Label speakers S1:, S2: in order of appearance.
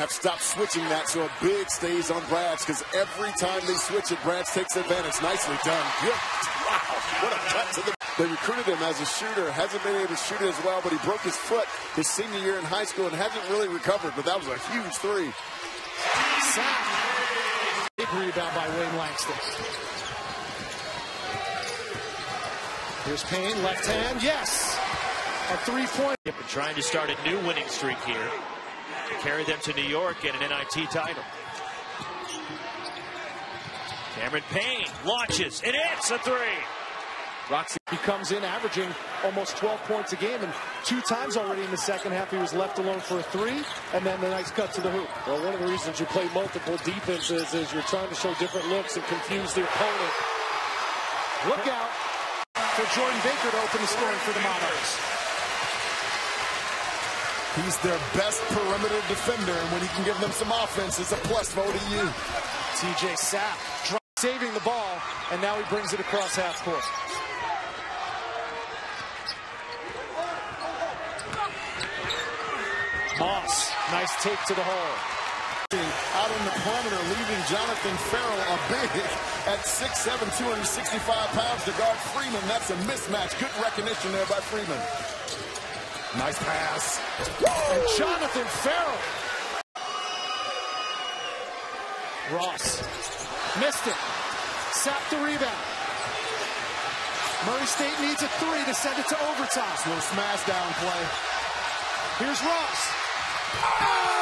S1: have stopped switching that so a big stays on Brad's because every time they switch it, Brad's takes advantage. Nicely done. Good. Wow. What a cut to the. They recruited him as a shooter. Hasn't been able to shoot it as well, but he broke his foot his senior year in high school and hasn't really recovered. But that was a huge three.
S2: Sack. Big rebound by Wayne Langston. Here's Payne, left hand, yes. A three-point.
S3: Trying to start a new winning streak here. Carry them to New York and an NIT title. Cameron Payne launches and it's a three.
S2: Roxy he comes in averaging almost 12 points a game, and two times already in the second half he was left alone for a three, and then the nice cut to the hoop.
S4: Well, one of the reasons you play multiple defenses is you're trying to show different looks and confuse the opponent.
S2: Look out for Jordan Baker to open the scoring for the Monarchs.
S1: He's their best perimeter defender, and when he can give them some offense, it's a plus vote to you.
S2: TJ Sapp saving the ball, and now he brings it across half court. Moss, nice take to the hole.
S1: Out on the perimeter, leaving Jonathan Fairell a big at 6'7", 265 pounds to guard Freeman. That's a mismatch. Good recognition there by Freeman. Nice pass.
S2: And Jonathan Fairell. Ross missed it. Sapped the rebound. Murray State needs a three to send it to overtime.
S1: Little smash down play.
S2: Here's Ross. Oh!